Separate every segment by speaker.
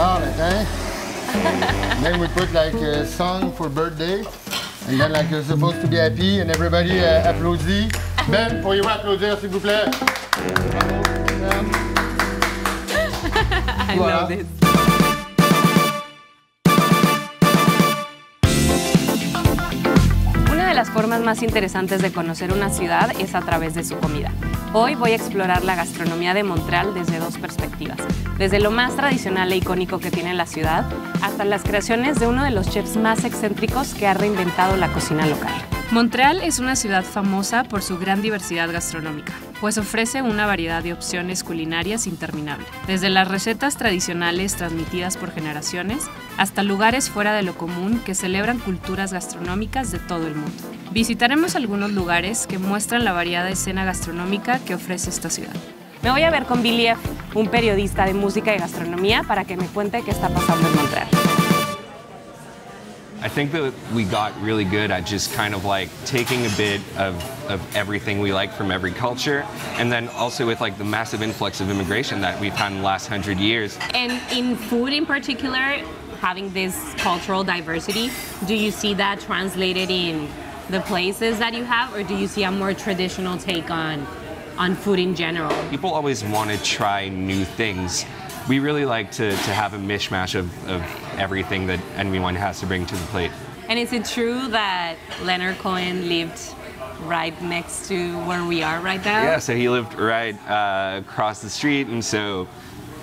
Speaker 1: Thanks. then we put like a song for birthday. And then like you're supposed to be happy and everybody uh, applaudit. Ben, pourriez-vous applaudir s'il vous plaît?
Speaker 2: I
Speaker 1: Voilà.
Speaker 2: love this. Las formas más interesantes de conocer una ciudad es a través de su comida. Hoy voy a explorar la gastronomía de Montreal desde dos perspectivas, desde lo más tradicional e icónico que tiene la ciudad hasta las creaciones de uno de los chefs más excéntricos que ha reinventado la cocina local. Montreal es una ciudad famosa por su gran diversidad gastronómica, pues ofrece una variedad de opciones culinarias interminable, desde las recetas tradicionales transmitidas por generaciones hasta lugares fuera de lo común que celebran culturas gastronómicas de todo el mundo. Visitaremos algunos lugares que muestran la variada escena gastronómica que ofrece esta ciudad. Me voy a ver con Billy un periodista de música y gastronomía, para que me cuente qué está pasando en Montreal.
Speaker 3: I think that we got really good at just kind of like taking a bit of, of everything we like from every culture, and then also with like the massive influx of immigration that we've had in the last hundred years.
Speaker 2: And in food in particular, having this cultural diversity, do you see that translated in the places that you have, or do you see a more traditional take on, on food in general?
Speaker 3: People always want to try new things. We really like to, to have a mishmash of, of everything that anyone has to bring to the plate.
Speaker 2: And is it true that Leonard Cohen lived right next to where we are right now?
Speaker 3: Yeah, so he lived right uh, across the street, and so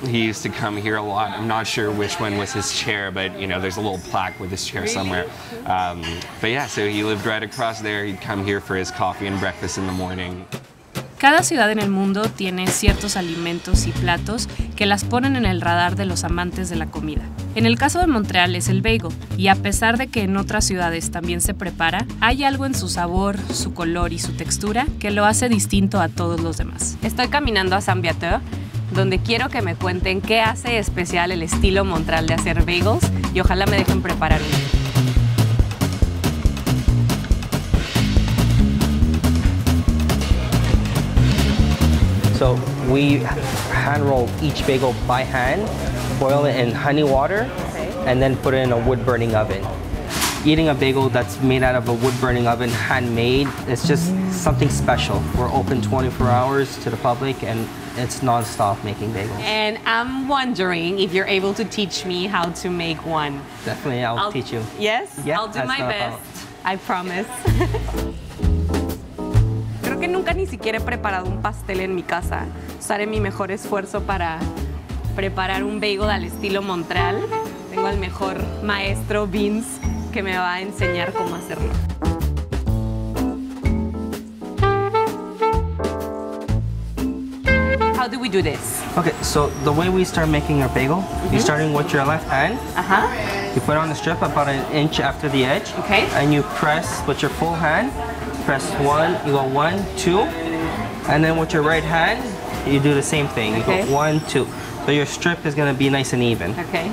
Speaker 3: he used to come here a lot. I'm not sure which one was his chair, but you know, there's a little plaque with his chair somewhere. Um, but yeah, so he lived right across there. He'd come here for his coffee and breakfast in the morning.
Speaker 2: Cada ciudad en el mundo tiene ciertos alimentos y platos que las ponen en el radar de los amantes de la comida. En el caso de Montreal es el bagel, y a pesar de que en otras ciudades también se prepara, hay algo en su sabor, su color y su textura que lo hace distinto a todos los demás. Estoy caminando a Saint Viateur, donde quiero que me cuenten qué hace especial el estilo Montreal de hacer bagels y ojalá me dejen preparar uno.
Speaker 4: So we hand roll each bagel by hand, boil it in honey water, and then put it in a wood burning oven. Eating a bagel that's made out of a wood burning oven, handmade, it's just something special. We're open 24 hours to the public and it's non-stop making bagels.
Speaker 2: And I'm wondering if you're able to teach me how to make one.
Speaker 4: Definitely, I'll, teach you.
Speaker 2: Yes?
Speaker 4: Yeah,
Speaker 2: I'll do my best.
Speaker 4: problem.
Speaker 2: I promise. Creo que nunca ni siquiera he preparado un pastel en mi casa. Usaré mi mejor esfuerzo para preparar un bagel al estilo Montreal. Tengo al mejor maestro Vince que me va a enseñar cómo hacerlo. How do we do this?
Speaker 4: Okay, so the way we start making our bagel, you're starting with your left hand.
Speaker 2: Ajá.
Speaker 4: You put on the strip about an inch after the edge.
Speaker 2: Okay.
Speaker 4: And you press with your full hand. Press one, you go one, two. And then with your right hand, you do the same thing. You
Speaker 2: Okay.
Speaker 4: go one, two. So your strip is gonna be nice and even.
Speaker 2: Okay.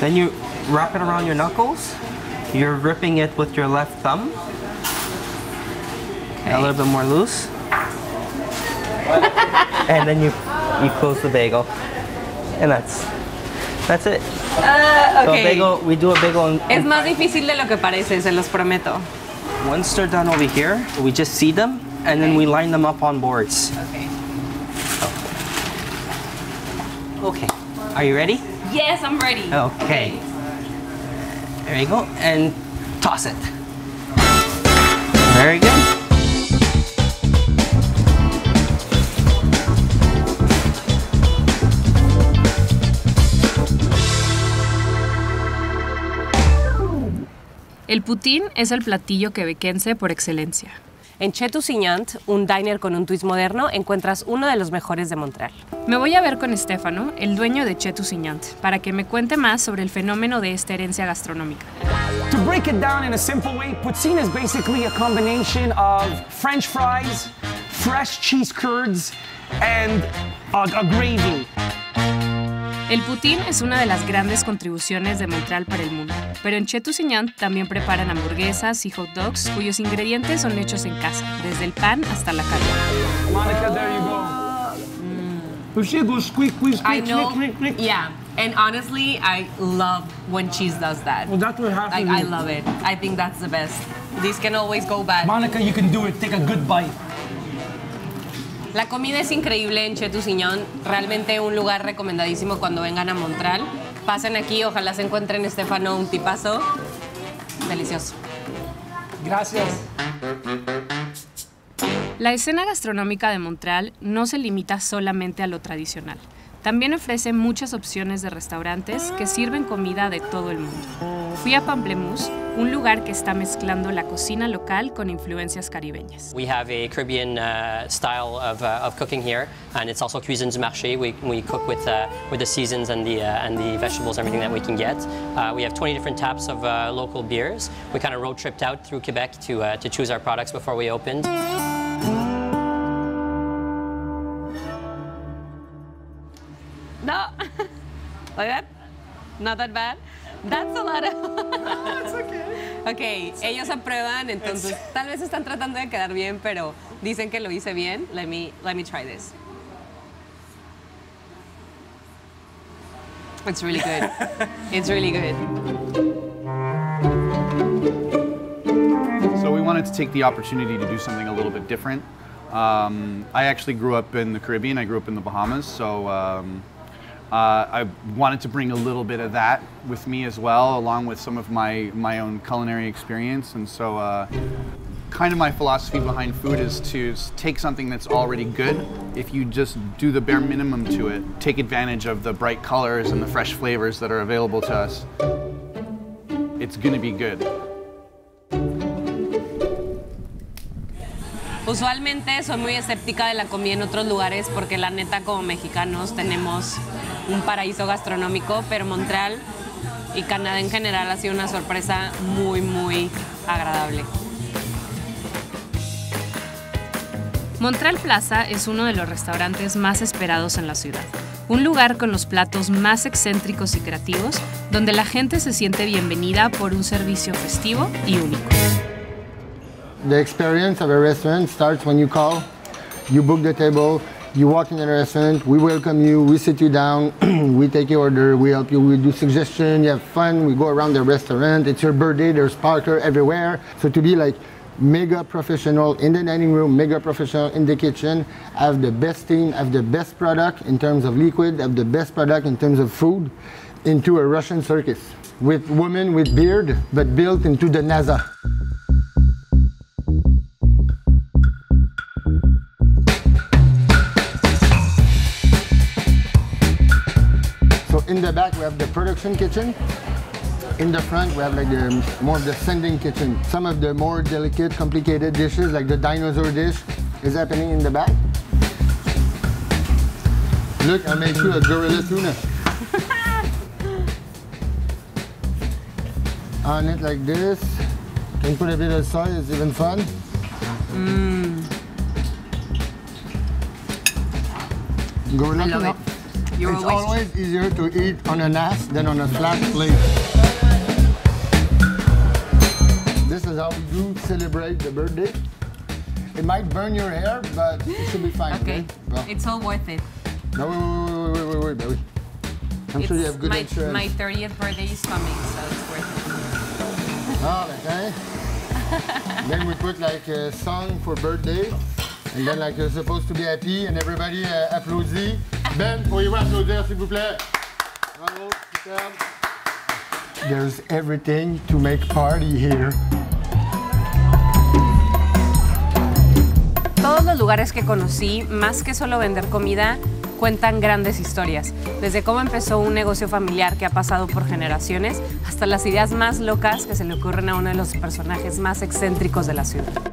Speaker 4: Then you wrap it around your knuckles. You're ripping it with your left thumb. Okay. A little bit more loose. and then you you close the bagel. And that's that's it.
Speaker 2: Ah,
Speaker 4: So
Speaker 2: ok.
Speaker 4: bagel, we do a bagel
Speaker 2: Es más difícil de lo que parece, se los prometo.
Speaker 4: Once they're done over here, we just seed them and then we line them up on boards.
Speaker 2: Okay.
Speaker 4: Okay. Are you ready?
Speaker 2: Yes, I'm ready.
Speaker 4: Okay. There you go. And toss it. Very good.
Speaker 2: El poutine es el platillo quebequense por excelencia. En Chetusignant, un diner con un twist moderno, encuentras uno de los mejores de Montreal. Me voy a ver con Stefano, el dueño de Chetusignant, para que me cuente más sobre el fenómeno de esta herencia gastronómica.
Speaker 5: To break it down in a simple way, poutine is basically a combination of French fries, fresh cheese curds, and a, a gravy.
Speaker 2: El poutine es una de las grandes contribuciones de Montreal para el mundo, pero en Chetusignant también preparan hamburguesas y hot dogs cuyos ingredientes son hechos en casa, desde el pan hasta la carne.
Speaker 5: Monica, there you go. Squeak, squeak,
Speaker 2: I
Speaker 5: squeak,
Speaker 2: know.
Speaker 5: squeak, squeak, squeak.
Speaker 2: Yeah. And honestly, I love when cheese does that.
Speaker 5: Well, that's what happens.
Speaker 2: Like, I love it. I think that's the best. These can always go bad.
Speaker 5: Monica, you can do it. Take a good bite.
Speaker 2: La comida es increíble en Chetusiñón, realmente un lugar recomendadísimo cuando vengan a Montreal. Pasen aquí, ojalá se encuentren Estefano un tipazo. Delicioso.
Speaker 5: Gracias.
Speaker 2: La escena gastronómica de Montreal no se limita solamente a lo tradicional. También ofrece muchas opciones de restaurantes que sirven comida de todo el mundo. Fui a Pamplemousse, un lugar que está mezclando la cocina local con influencias caribeñas.
Speaker 6: We have a Caribbean uh, style of, uh, of cooking here, and it's also cuisine du marché. We, we cook with, uh, with the seasons and the, uh, and the vegetables, everything that we can get. Uh, we have 20 different taps of uh, local beers. We kind of road tripped out through Quebec to, uh, to choose our products before we opened.
Speaker 2: No. Oigan, not that bad. That's a lot of... it's okay. Ok, ellos aprueban, entonces tal vez están tratando de quedar bien, pero dicen que lo hice bien. Let me, let me try this. It's really good. It's really good.
Speaker 7: So we wanted to take the opportunity to do something a little bit different. Um, I actually grew up in the Caribbean. I grew up in the Bahamas, so um, uh, I wanted to bring a little bit of that with me as well, along with some of my my own culinary experience. And so, uh, kind of my philosophy behind food is to take something that's already good. If you just do the bare minimum to it, take advantage of the bright colors and the fresh flavors that are available to us, it's going to be good.
Speaker 2: Usualmente soy muy escéptica de la comida en otros lugares porque la neta como mexicanos tenemos un paraíso gastronómico, pero Montreal y Canadá en general ha sido una sorpresa muy, muy agradable. Montreal Plaza es uno de los restaurantes más esperados en la ciudad. Un lugar con los platos más excéntricos y creativos, donde la gente se siente bienvenida por un servicio festivo y único.
Speaker 1: The experience of a restaurant starts when you call, you book the table, you walk in the restaurant, we welcome you, we sit you down, we take your order, we help you, we do suggestions, you have fun, we go around the restaurant, it's your birthday, there's sparkler everywhere. So to be like mega professional in the dining room, mega professional in the kitchen, have the best team, have the best product in terms of liquid, have the best product in terms of food, into a Russian circus with women with beard, but built into the NASA. In the back we have the production kitchen. In the front we have like the more of the sending kitchen. Some of the more delicate, complicated dishes like the dinosaur dish is happening in the back. Look, I made you a gorilla tuna. On it like this. Can put a bit of soy, it's even fun. Mm. Gorilla
Speaker 2: I love
Speaker 1: tuna.
Speaker 2: it. You're
Speaker 1: it's
Speaker 2: always-
Speaker 1: always easier to eat on a NAS than on a flat plate. This is how we do celebrate the birthday. It might burn your hair, but it should be fine.
Speaker 2: Okay,
Speaker 1: Well,
Speaker 2: it's all worth it.
Speaker 1: no, wait, wait, wait, wait, wait, wait, baby. I'm sure you have good
Speaker 2: my,
Speaker 1: insurance.
Speaker 2: my 30th birthday is coming, so it's worth it.
Speaker 1: Ah, like that. then we put like a song for birthday. And then like you're supposed to be happy and everybody uh, applaudit. Ben, pourriez-vous applaudir s'il vous plaît? Bravo, superbe. There's everything to make party here.
Speaker 2: Todos los lugares que conocí, más que solo vender comida, cuentan grandes historias. Desde cómo empezó un negocio familiar que ha pasado por generaciones, hasta las ideas más locas que se le ocurren a uno de los personajes más excéntricos de la ciudad.